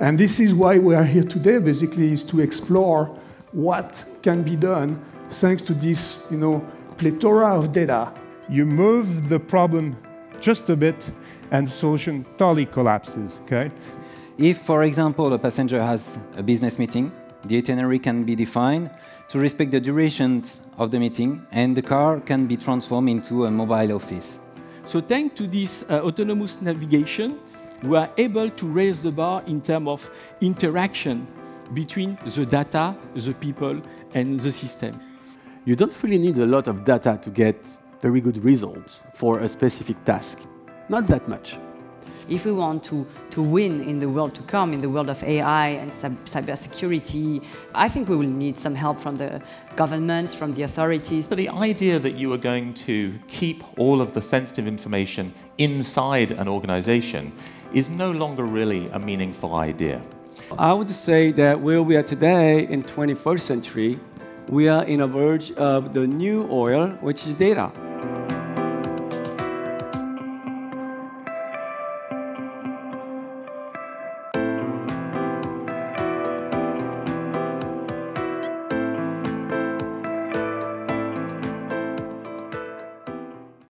And this is why we are here today, basically, is to explore what can be done thanks to this, you know, plethora of data. You move the problem just a bit, and the solution totally collapses, okay? If, for example, a passenger has a business meeting, the itinerary can be defined to respect the durations of the meeting, and the car can be transformed into a mobile office. So thanks to this uh, autonomous navigation, we are able to raise the bar in terms of interaction between the data, the people, and the system. You don't really need a lot of data to get very good results for a specific task. Not that much. If we want to, to win in the world to come, in the world of AI and cybersecurity, I think we will need some help from the governments, from the authorities. But the idea that you are going to keep all of the sensitive information inside an organization is no longer really a meaningful idea. I would say that where we are today in 21st century, we are in a verge of the new oil, which is data.